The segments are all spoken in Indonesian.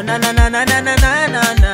Oh na na na na na na na na na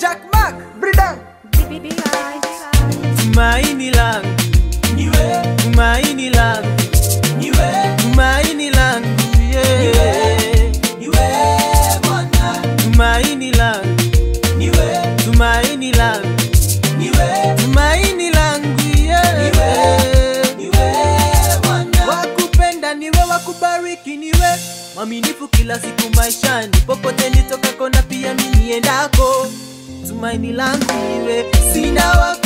Jack Mac, Bridang Tumaini langu Niwe Tumaini langu Niwe Tumaini langu yeah. Niwe Tumaini langu Niwe Tumaini langu Niwe mwaminifu kila siku maishani, popote nitokako na pia mimi niendako, tumaini langu niwe, sina wako.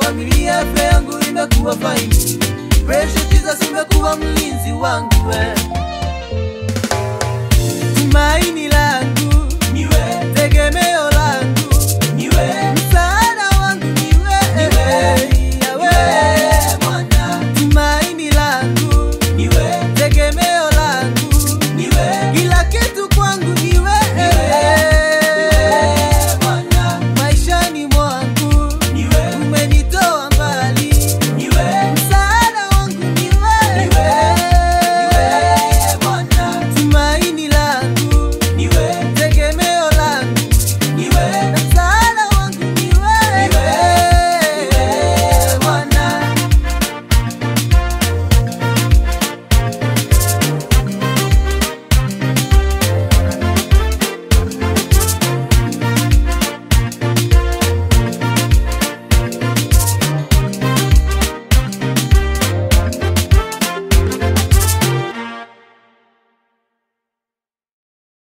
familia, yangu imekuwa faini, Precious Jesus imekuwa mlinzi wangu, tumaini